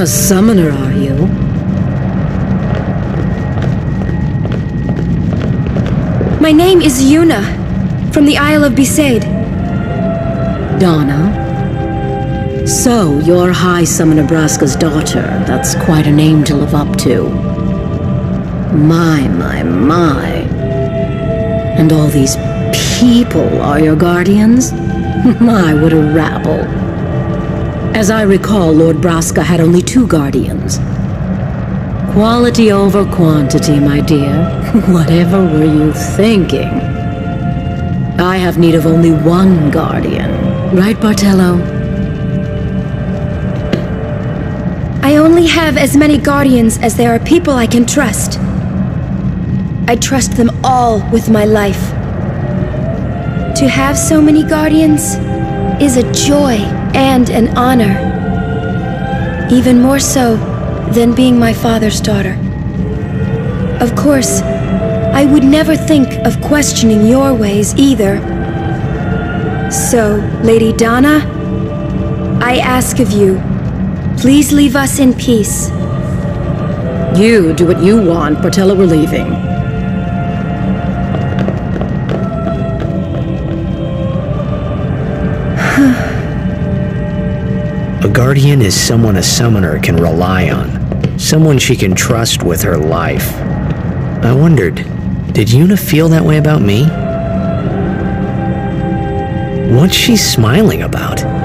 A summoner, are you? My name is Yuna, from the Isle of Besaid. Donna? So, you're High Summoner Braska's daughter. That's quite a name to live up to. My, my, my. And all these people are your guardians? My, what a rabble. As I recall, Lord Braska had only two guardians. Quality over quantity, my dear. Whatever were you thinking? I have need of only one guardian. Right, Barthello? I only have as many guardians as there are people I can trust. I trust them all with my life. To have so many guardians is a joy and an honor. Even more so than being my father's daughter. Of course, I would never think of questioning your ways either. So, Lady Dona, I ask of you, please leave us in peace. You do what you want, Barthello, we're leaving. A guardian is someone a summoner can rely on, someone she can trust with her life. I wondered, did Yuna feel that way about me? What's she smiling about?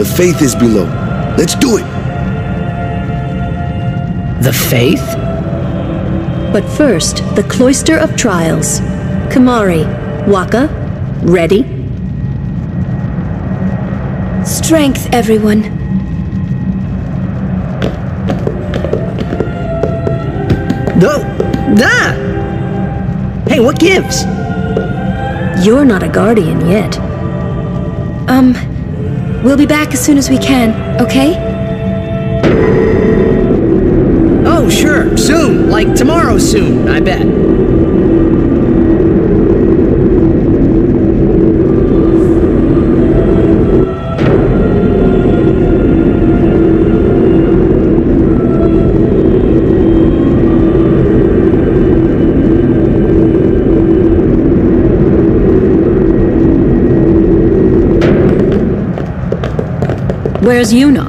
The fayth is below. Let's do it. The fayth? But first, the Cloister of Trials. Kimahri, Wakka, ready? Strength, everyone. No! Da! Hey, what gives? You're not a guardian yet. Um, we'll be back as soon as we can, okay? Oh, sure, soon. Like tomorrow soon, I bet. Where's Yuna?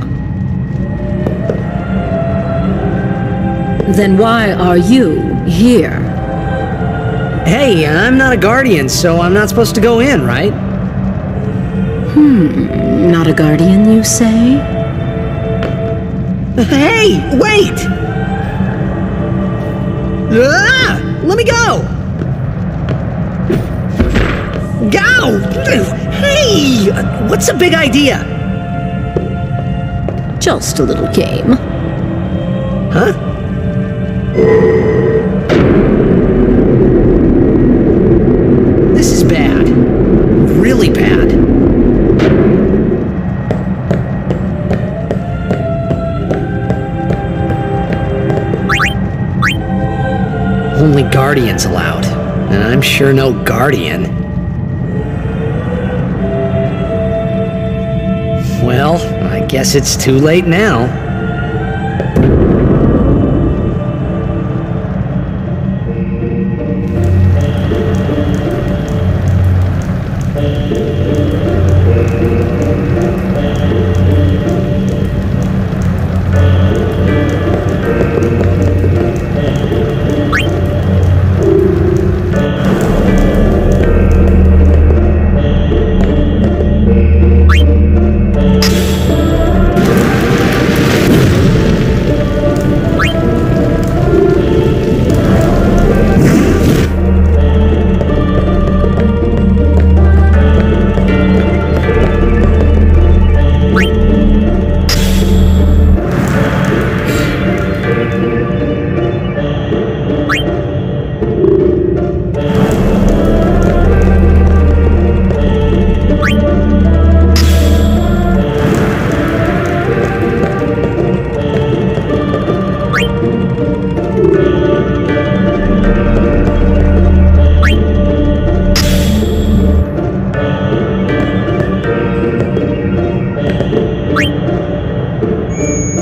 Then why are you here? Hey, I'm not a guardian, so I'm not supposed to go in, right? Hmm, not a guardian, you say? Hey, wait! Ah! Let me go! Go! Hey! What's a big idea? Just a little game. Huh? This is bad. Really bad. Only guardians allowed. And I'm sure no guardian. Well, I guess it's too late now. Thank you.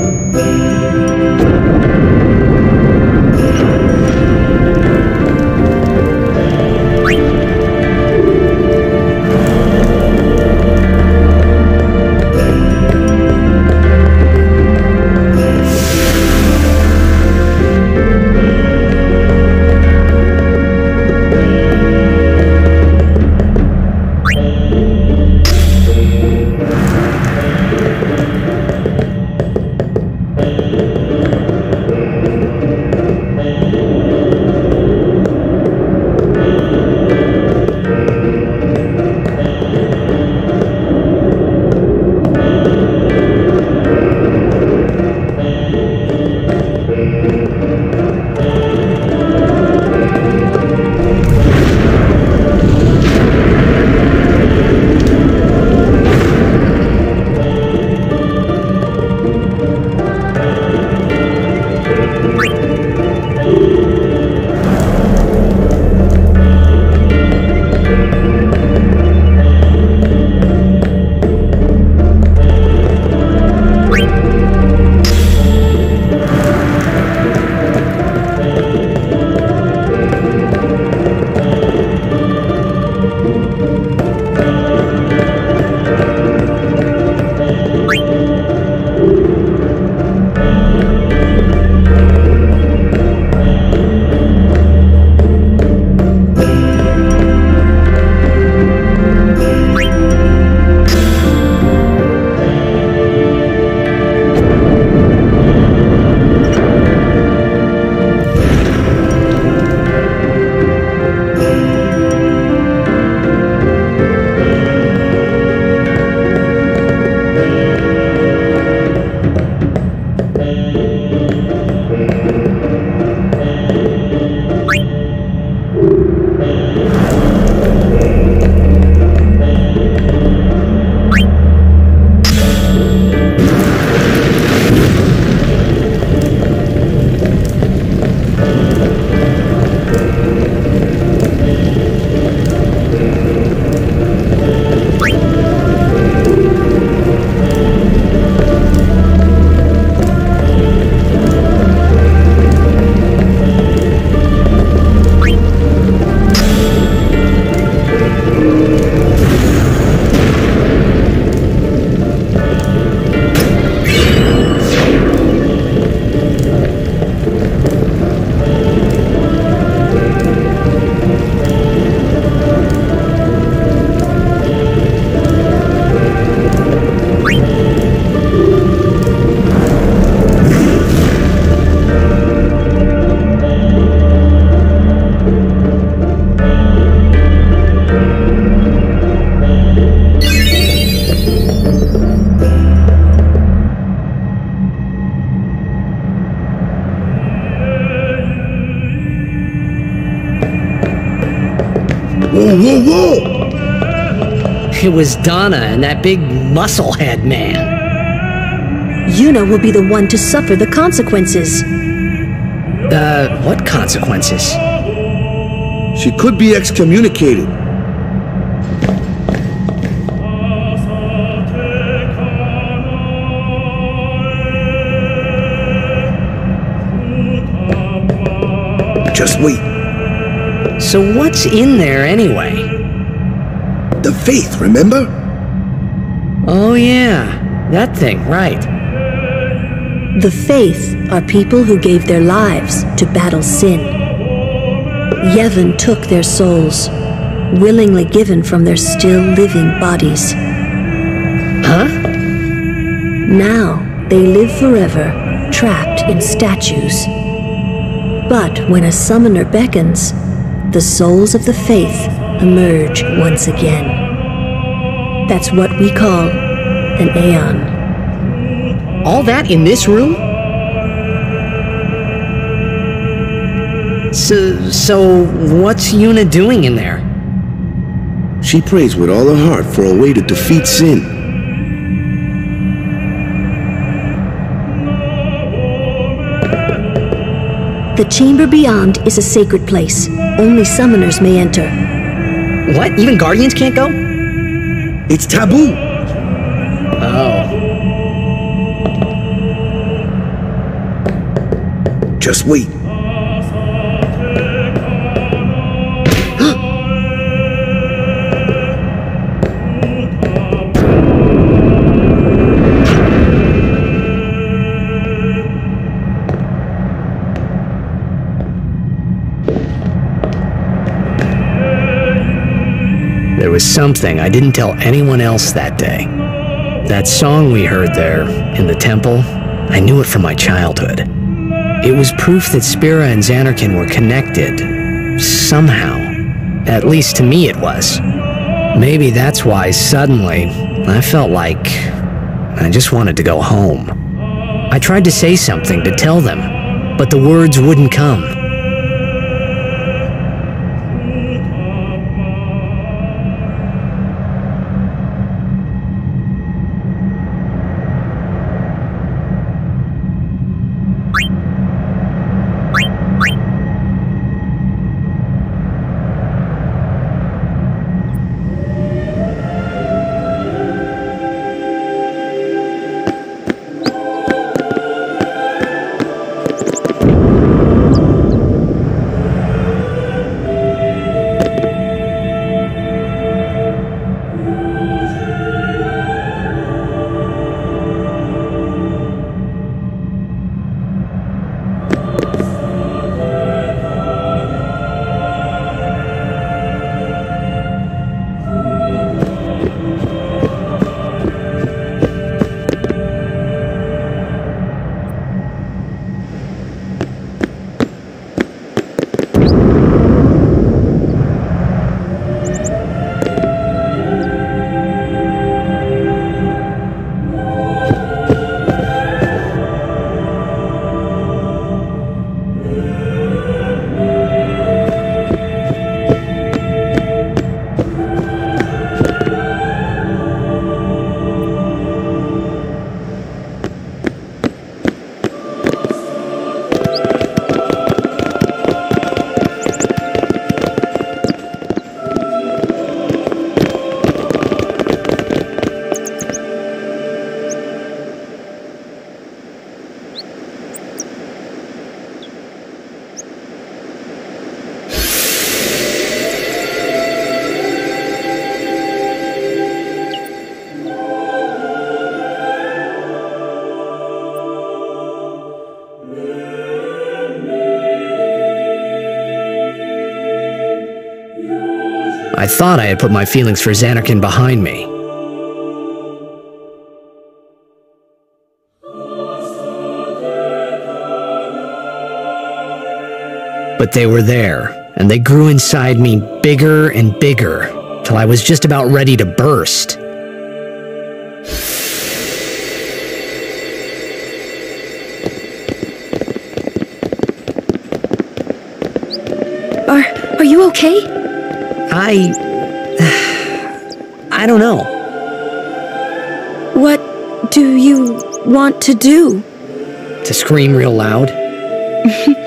Whoa, whoa, whoa! It was Dona and that big musclehead man. Yuna will be the one to suffer the consequences. Uh, what consequences? She could be excommunicated. Just wait. So what's in there anyway? The fayth, remember? Oh yeah, that thing, right. The Fayth are people who gave their lives to battle sin. Yevon took their souls, willingly given from their still living bodies. Huh? Now they live forever, trapped in statues. But when a summoner beckons, the souls of the fayth emerge once again. That's what we call an Aeon. All that in this room? So, so what's Yuna doing in there? She prays with all her heart for a way to defeat sin. The chamber beyond is a sacred place. Only summoners may enter. What? Even Guardians can't go? It's taboo! Oh. Just wait. Something I didn't tell anyone else that day. That song we heard there, in the temple, I knew it from my childhood. It was proof that Spira and Zanarkand were connected. Somehow. At least to me it was. Maybe that's why suddenly I felt like I just wanted to go home. I tried to say something to tell them, but the words wouldn't come. Thought I had put my feelings for Zanarkand behind me. But they were there, and they grew inside me bigger and bigger, till I was just about ready to burst. Want to do? To scream real loud?